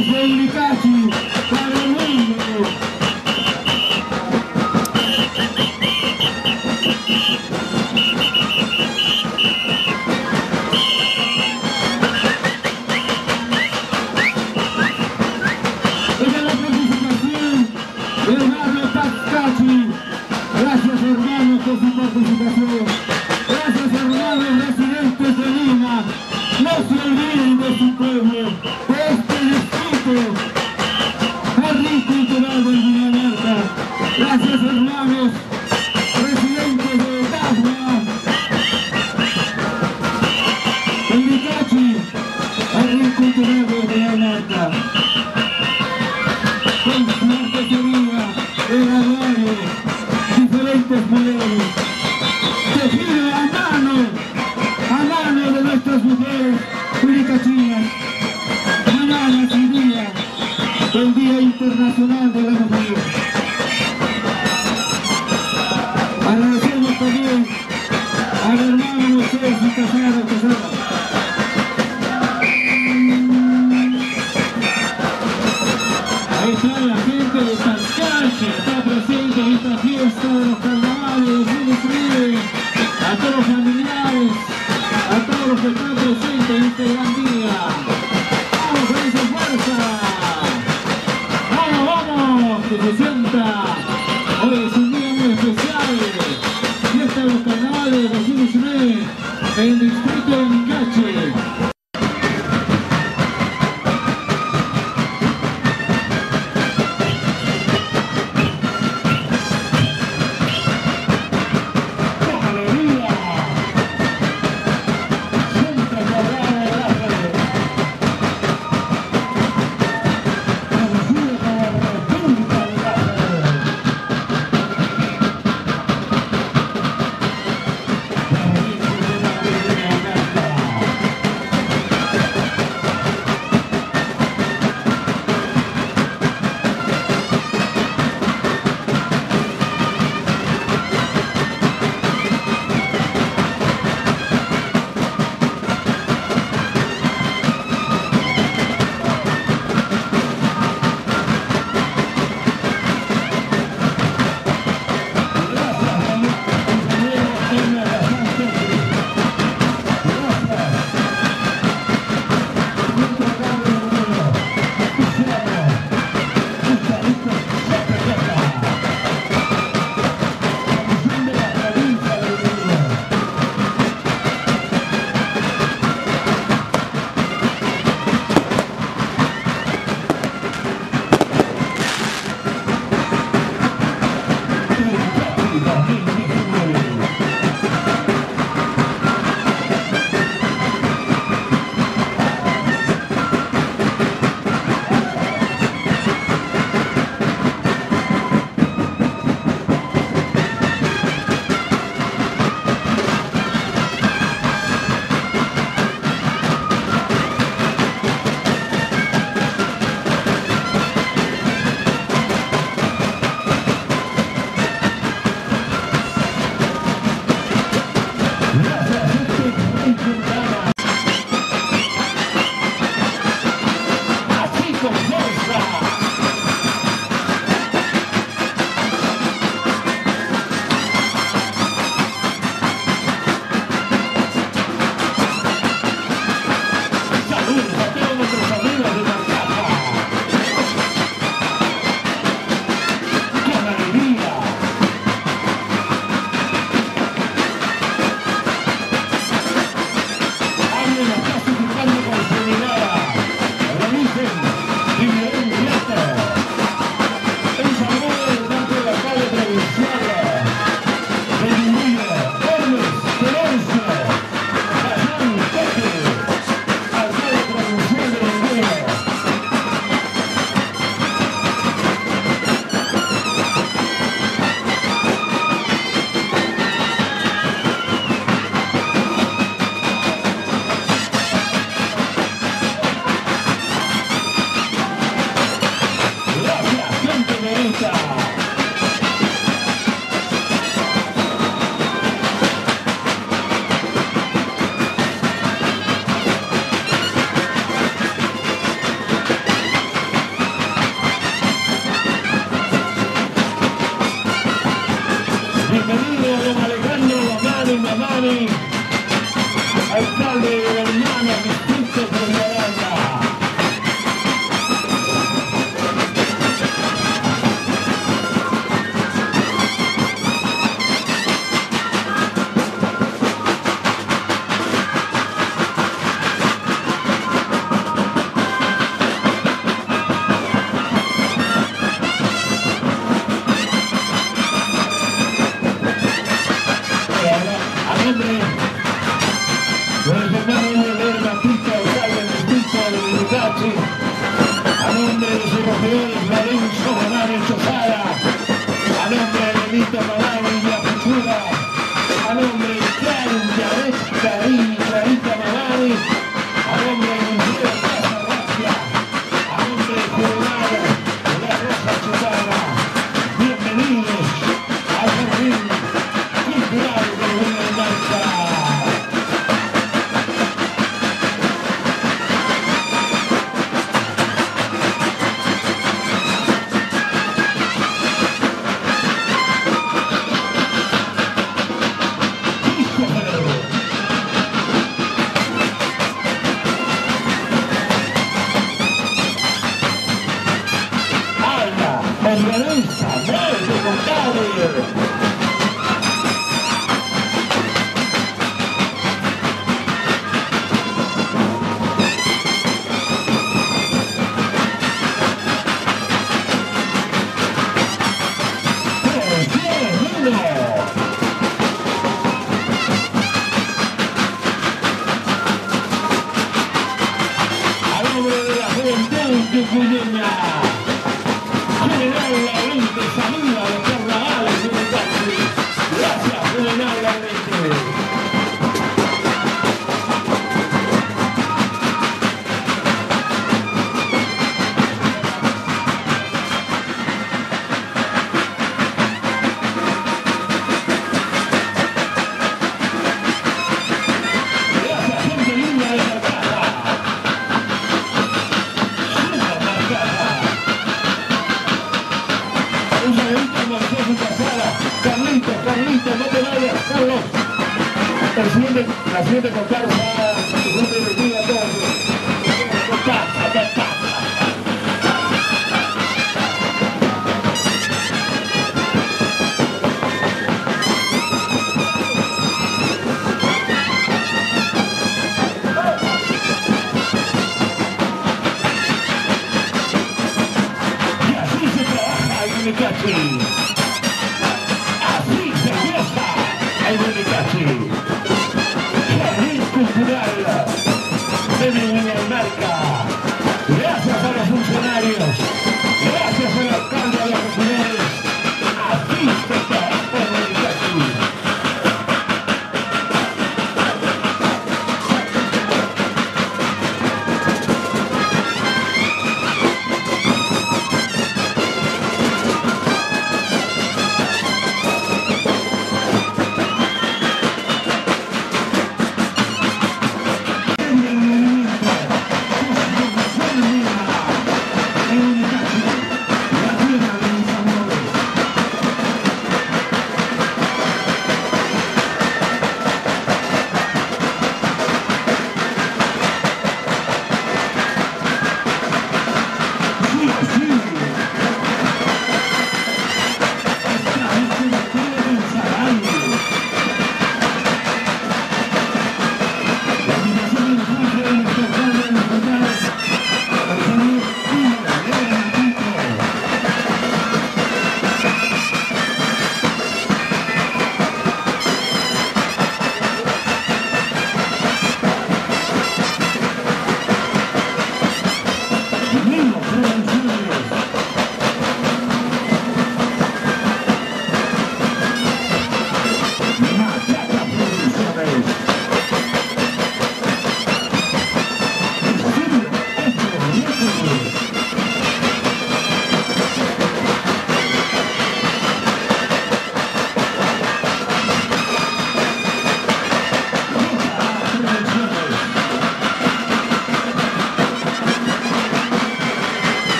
Eugênio Licardi. ¡Vamos! ¡Que se sienta! Hoy es un día muy especial. Fiesta de los carnavales 2019 en Distrito El siguiente, la siguiente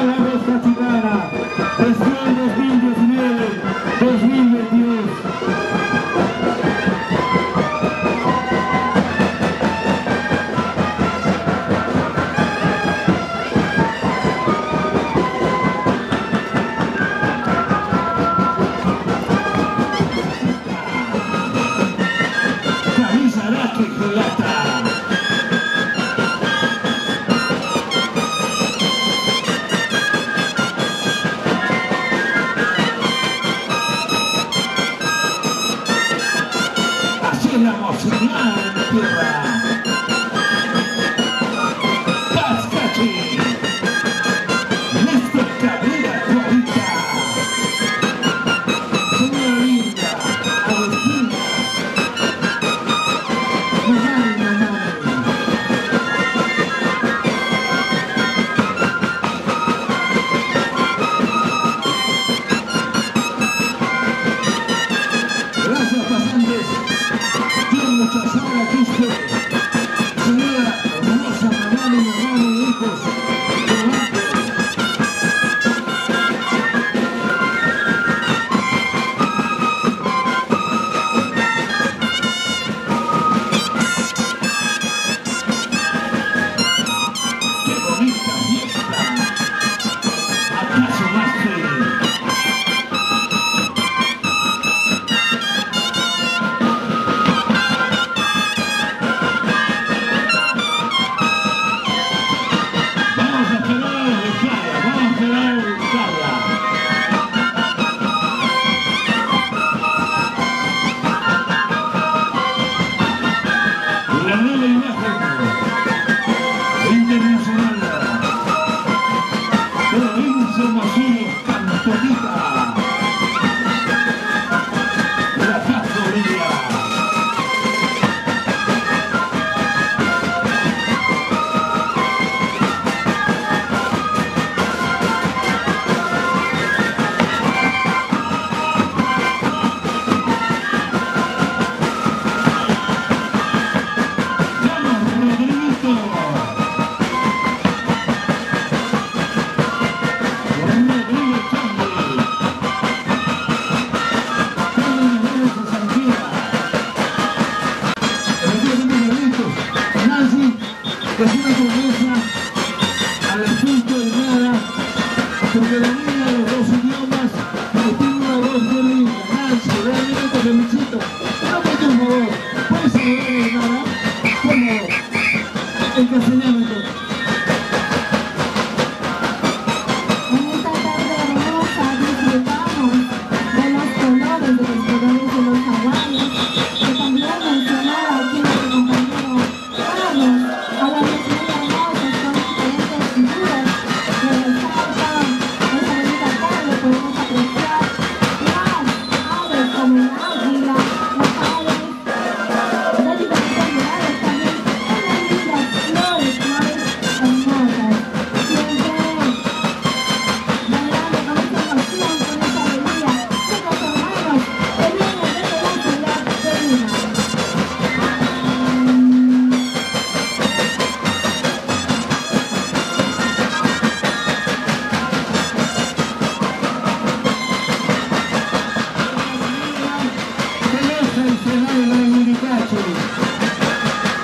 a.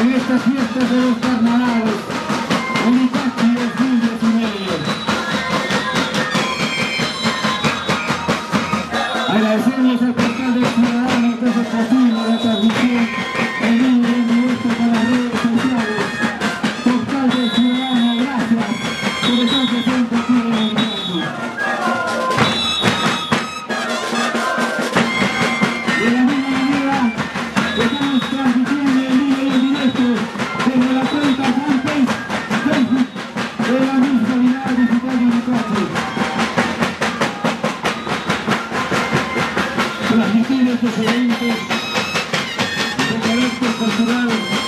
En estas fiestas de los carnavales. diversos eventos de carácter